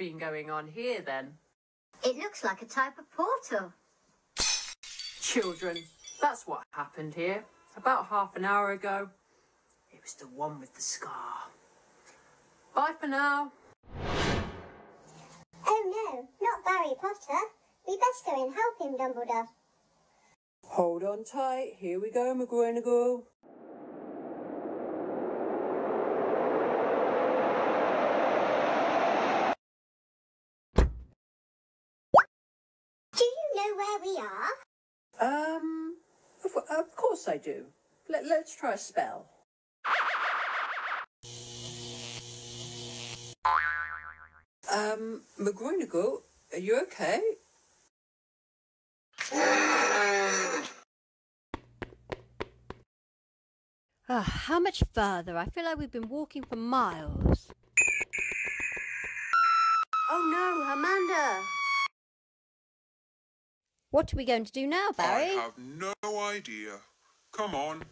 been going on here then? It looks like a type of portal. Children, that's what happened here. About half an hour ago. It was the one with the scar. Bye for now. Oh no, not Barry Potter. We best go and help him, Dumbleduff. Hold on tight. Here we go, McGroinagal. Do you know where we are? Um, of, of course I do. Let, let's try a spell. Um, McGroinagal, are you okay? Ah, how much further? I feel like we've been walking for miles. What are we going to do now, Barry? I have no idea. Come on,